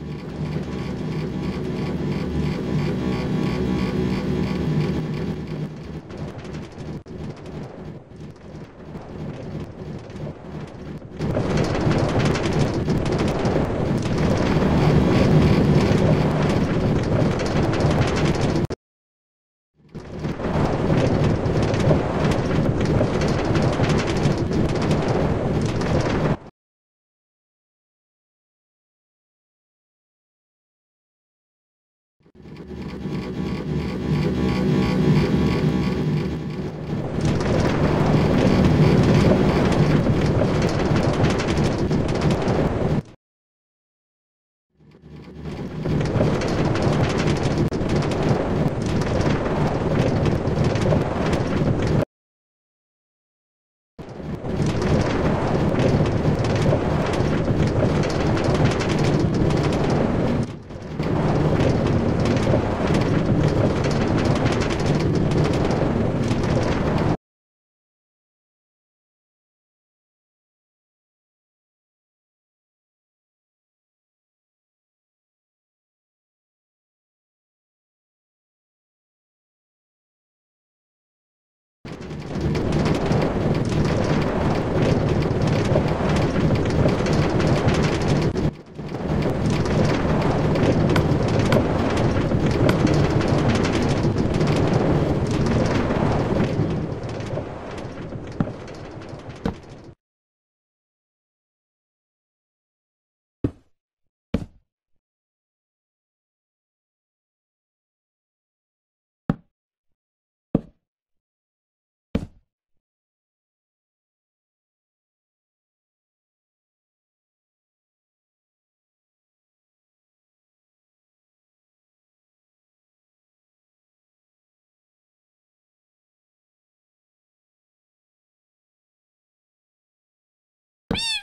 you Beep.